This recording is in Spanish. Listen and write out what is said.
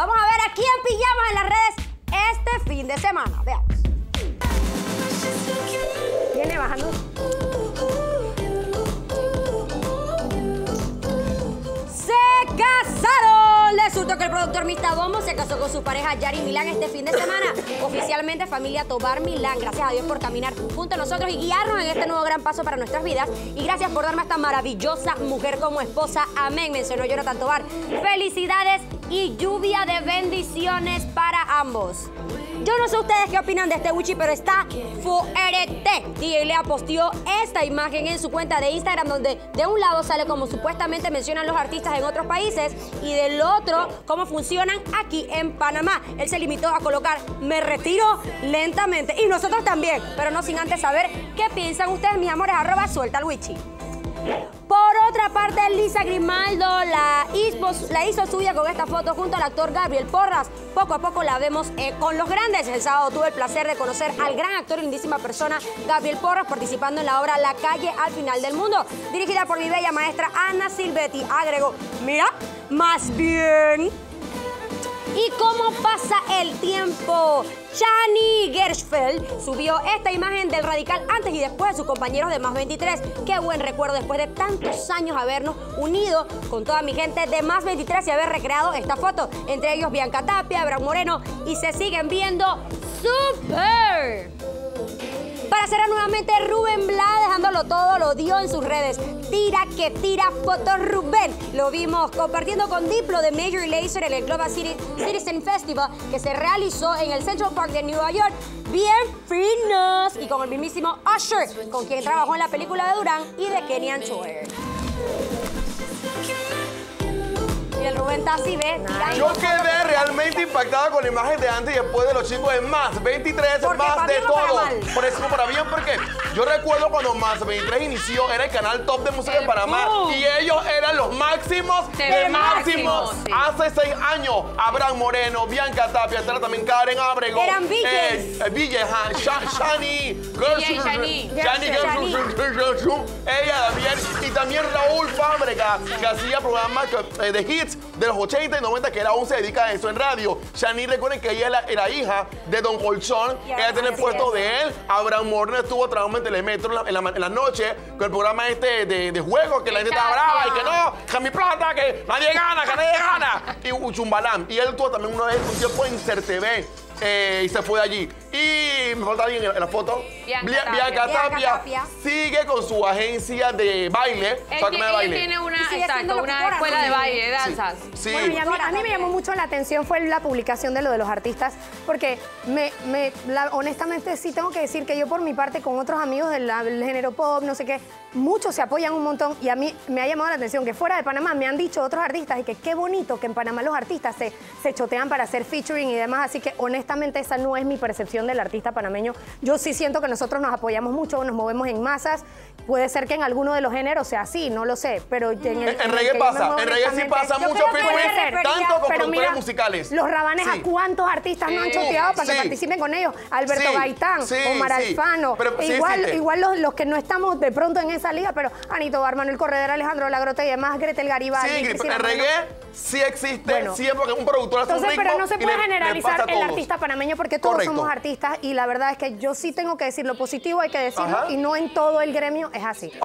Vamos a ver a quién pillamos en las redes este fin de semana. Veamos. Viene bajando. ¡Se casaron! Resulta que el productor Mista Bombo se casó con su pareja Yari Milán este fin de semana. Oficialmente familia Tobar Milán. Gracias a Dios por caminar junto a nosotros y guiarnos en este nuevo gran paso para nuestras vidas. Y gracias por darme a esta maravillosa mujer como esposa. Amén. Mencionó Jonathan Tobar. Felicidades y lluvia de bendiciones para ambos. Yo no sé ustedes qué opinan de este Wichi, pero está fuerte. DJ Lea posteó esta imagen en su cuenta de Instagram donde de un lado sale como supuestamente mencionan los artistas en otros países y del otro cómo funcionan aquí en Panamá. Él se limitó a colocar me retiro lentamente y nosotros también, pero no sin antes saber qué piensan ustedes, mis amores, arroba suelta el Wichi. Por otra parte, Lisa Grimaldo la hizo, la hizo suya con esta foto junto al actor Gabriel Porras. Poco a poco la vemos eh, con los grandes. El sábado tuve el placer de conocer al gran actor y lindísima persona Gabriel Porras participando en la obra La calle al final del mundo, dirigida por mi bella maestra Ana Silvetti. Agregó, mira, más bien ¿Y cómo pasa el tiempo? Chani Gershfeld subió esta imagen del radical antes y después de sus compañeros de Más 23. Qué buen recuerdo después de tantos años habernos unido con toda mi gente de Más 23 y haber recreado esta foto. Entre ellos Bianca Tapia, Abraham Moreno y se siguen viendo súper. Para cerrar nuevamente, Rubén Bla dejándolo todo, lo dio en sus redes. Tira que tira fotos Rubén. Lo vimos compartiendo con Diplo de Major Lazer en el Global City, Citizen Festival que se realizó en el Central Park de Nueva York. Bien finos. Y con el mismísimo Usher, con quien trabajó en la película de Durán y de Kenyan Choir. El Yo quedé realmente impactada con la imagen de antes y después de los chicos en más 23, Porque más para de todo. Por eso para bien, porque yo recuerdo cuando más 23 inició, era el canal top de música de Panamá boom. y ellos eran los máximos De de máximos, máximos. sí. Hace seis años, Abraham Moreno, Bianca Tapia, entraba también Karen Abrego. Eran VJs. Eh, eh, Sha- Shani. Shani, Shani. ella también, y también Raúl Fábrega, que hacía programas eh, de hits de los 80 y 90, que era aún se dedica a eso en radio. Shani, recuerden que ella era, era hija de Don Colchón, ella tiene el puesto es. de él. Abraham Moreno estuvo trabajando en Telemetro en la, en la, en la noche con el programa este de, de juegos, que la gente estaba brava y que no, que mi plata, nadie gana, que nadie gana. Y Chumbalam. Y él tuvo también una vez un tiempo en CERTV. eh, y se fue allí. Y me falta alguien en la foto. Bianca. Bianca Bianca Tapia Tapia. sigue con su agencia de baile. Él, tiene- de baile. tiene una, exacto, una locutora, escuela ¿no? de baile, de danzas. Sí. Bueno, y a mí, a mí me llamó mucho la atención fue la publicación de lo de los artistas, porque me, me- la- honestamente sí tengo que decir que yo por mi parte con otros amigos del, del género pop, no sé qué, muchos se apoyan un montón y a mí me ha llamado la atención que fuera de Panamá me han dicho otros artistas y que qué bonito que en Panamá los artistas se, se chotean para hacer featuring y demás, así que honestamente esa no es mi percepción del artista panameño. Yo sí siento que nosotros nos apoyamos mucho, nos movemos en masas, puede ser que en alguno de los géneros sea así, no lo sé, pero en el, En- en reggae pasa, en reggae sí pasa mucho ser, tanto con productores mira, musicales. Los rabanes, Sí. ¿a cuántos artistas no han choteado para que participen con ellos? Alberto Gaitán, Omar. Alfano. Pero igual igual los, los que no estamos de pronto en esa liga, pero Anito Barman, el Corredor, Alejandro Lagrote y demás, Gretel Garibaldi. Sí, el reggae sí existe, Bueno. siempre que un productor hace un Entonces, ritmo pero no se puede generalizar el artista panameño porque todos Correcto. somos artistas y la verdad es que yo sí tengo que decir lo positivo, hay que decirlo Ajá. y no en todo el gremio es así.